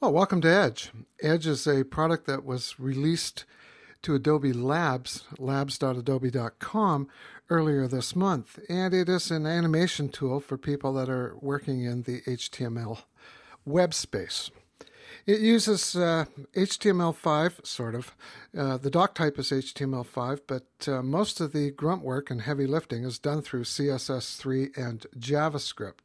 Well, welcome to Edge. Edge is a product that was released to Adobe Labs, labs.adobe.com, earlier this month, and it is an animation tool for people that are working in the HTML web space. It uses uh, HTML5, sort of. Uh, the doc type is HTML5, but uh, most of the grunt work and heavy lifting is done through CSS3 and JavaScript.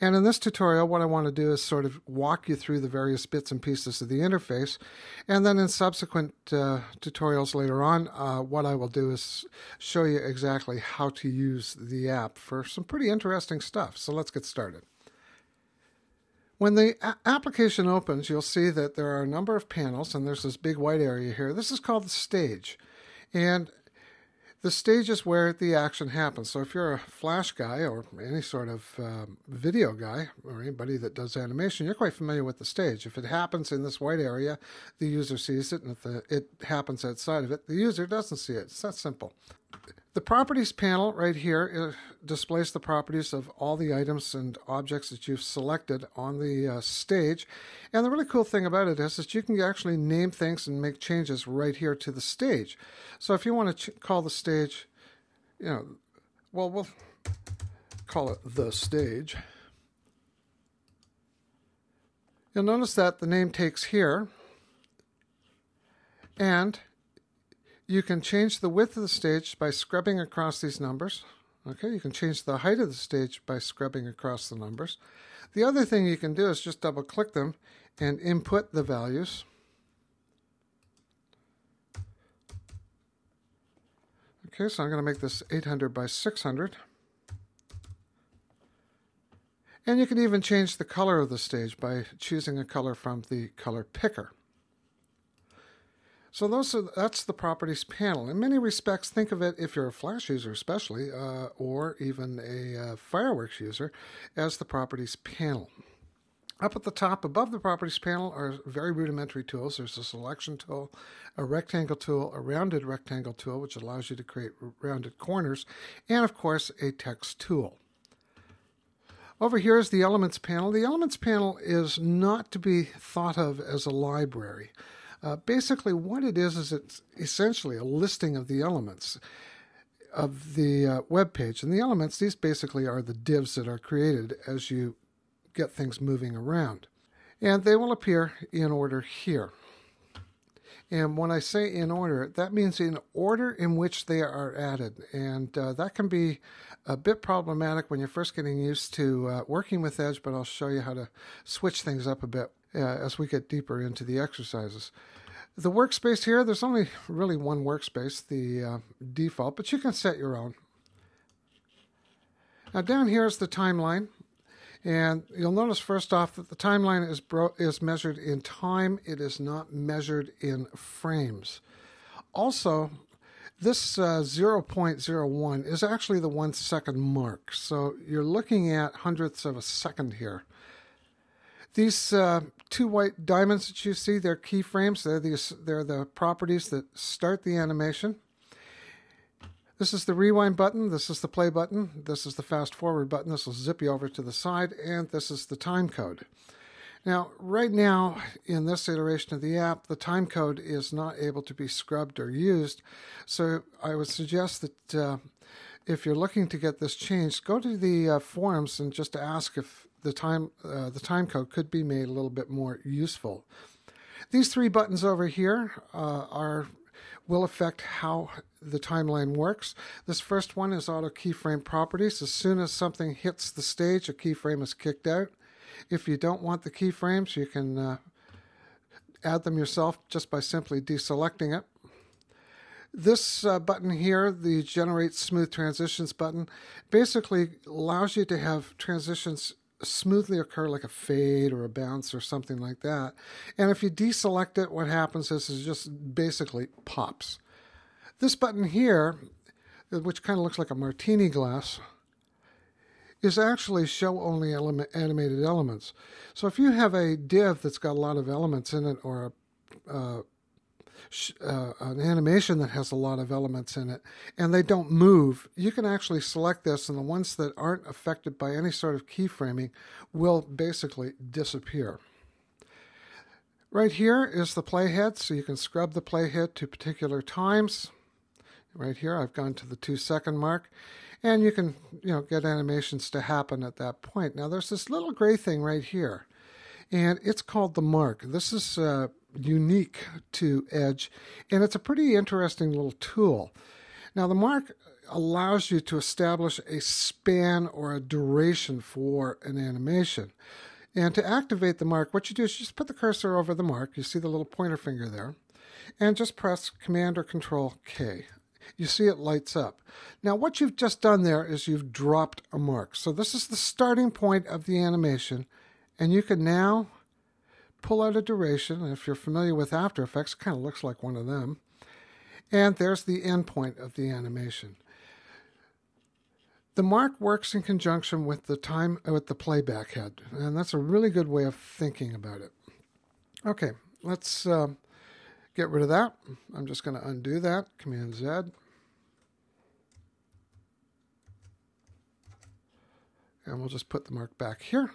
And in this tutorial, what I want to do is sort of walk you through the various bits and pieces of the interface. And then in subsequent uh, tutorials later on, uh, what I will do is show you exactly how to use the app for some pretty interesting stuff. So let's get started. When the a- application opens, you'll see that there are a number of panels, and there's this big white area here. This is called the stage. And the stage is where the action happens. So if you're a flash guy or any sort of um, video guy or anybody that does animation, you're quite familiar with the stage. If it happens in this white area, the user sees it, and if the, it happens outside of it, the user doesn't see it. It's that simple. The properties panel right here uh, displays the properties of all the items and objects that you've selected on the uh, stage. And the really cool thing about it is that you can actually name things and make changes right here to the stage. So if you want to call the stage, you know, well, we'll call it the stage. You'll notice that the name takes here and you can change the width of the stage by scrubbing across these numbers. Okay, you can change the height of the stage by scrubbing across the numbers. The other thing you can do is just double click them and input the values. Okay, so I'm going to make this 800 by 600. And you can even change the color of the stage by choosing a color from the color picker. So those are, that's the properties panel. In many respects, think of it, if you're a Flash user especially, uh, or even a uh, Fireworks user, as the properties panel. Up at the top, above the properties panel, are very rudimentary tools. There's a selection tool, a rectangle tool, a rounded rectangle tool, which allows you to create rounded corners, and of course, a text tool. Over here is the Elements panel. The Elements panel is not to be thought of as a library. Uh, basically, what it is is it's essentially a listing of the elements of the uh, web page. And the elements, these basically are the divs that are created as you get things moving around. And they will appear in order here. And when I say in order, that means in order in which they are added. And uh, that can be a bit problematic when you're first getting used to uh, working with Edge, but I'll show you how to switch things up a bit uh, as we get deeper into the exercises. The workspace here, there's only really one workspace, the uh, default, but you can set your own. Now down here is the timeline. And you'll notice first off that the timeline is bro- is measured in time. It is not measured in frames. Also, this uh, 0.01 is actually the one second mark. So you're looking at hundredths of a second here. These uh, two white diamonds that you see, they're keyframes. They're the, they're the properties that start the animation. This is the rewind button. This is the play button. This is the fast forward button. This will zip you over to the side. And this is the time code. Now, right now, in this iteration of the app, the time code is not able to be scrubbed or used. So I would suggest that uh, if you're looking to get this changed, go to the uh, forums and just ask if the time uh, the time code could be made a little bit more useful. These three buttons over here uh, are will affect how the timeline works. This first one is auto keyframe properties. As soon as something hits the stage, a keyframe is kicked out. If you don't want the keyframes, you can uh, add them yourself just by simply deselecting it. This uh, button here, the Generate Smooth Transitions button, basically allows you to have transitions smoothly occur like a fade or a bounce or something like that. And if you deselect it, what happens is it just basically pops. This button here, which kind of looks like a martini glass, is actually show only element, animated elements. So if you have a div that's got a lot of elements in it or a uh, uh, an animation that has a lot of elements in it and they don't move, you can actually select this, and the ones that aren't affected by any sort of keyframing will basically disappear. Right here is the playhead, so you can scrub the playhead to particular times. Right here, I've gone to the two second mark, and you can you know get animations to happen at that point. Now there's this little gray thing right here, and it's called the mark. This is uh, unique to Edge, and it's a pretty interesting little tool. Now the mark allows you to establish a span or a duration for an animation. And to activate the mark, what you do is you just put the cursor over the mark. You see the little pointer finger there. And just press Command or Control K. You see it lights up. Now, what you've just done there is you've dropped a mark. So, this is the starting point of the animation. And you can now pull out a duration. And if you're familiar with After Effects, it kind of looks like one of them. And there's the end point of the animation. The mark works in conjunction with the time with the playback head, and that's a really good way of thinking about it. Okay, let's uh, get rid of that. I'm just going to undo that. Command Z. And we'll just put the mark back here.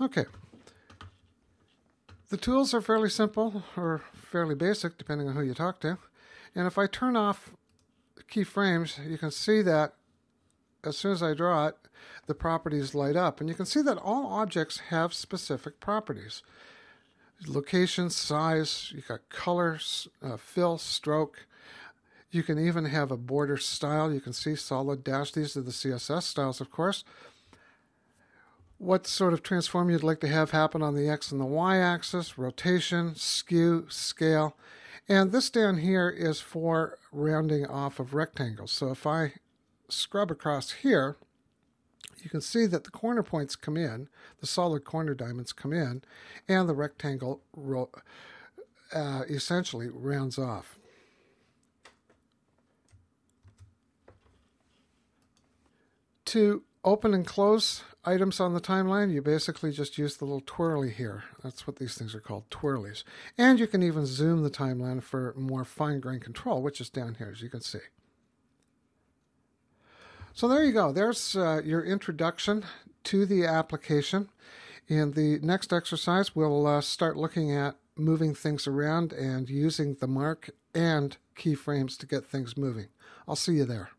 Okay. The tools are fairly simple or fairly basic, depending on who you talk to. And if I turn off keyframes, you can see that as soon as I draw it, the properties light up. And you can see that all objects have specific properties. Location, size, you got color, uh, fill, stroke. You can even have a border style. You can see solid dash. These are the CSS styles, of course. What sort of transform you'd like to have happen on the X and the Y axis, rotation, skew, scale. And this down here is for rounding off of rectangles. So if I scrub across here, you can see that the corner points come in, the solid corner diamonds come in, and the rectangle uh, essentially rounds off. To open and close items on the timeline, you basically just use the little twirly here. That's what these things are called, twirlies. And you can even zoom the timeline for more fine grain control, which is down here, as you can see. So there you go. There's uh, your introduction to the application. In the next exercise, we'll uh, start looking at moving things around and using the mark and keyframes to get things moving. I'll see you there.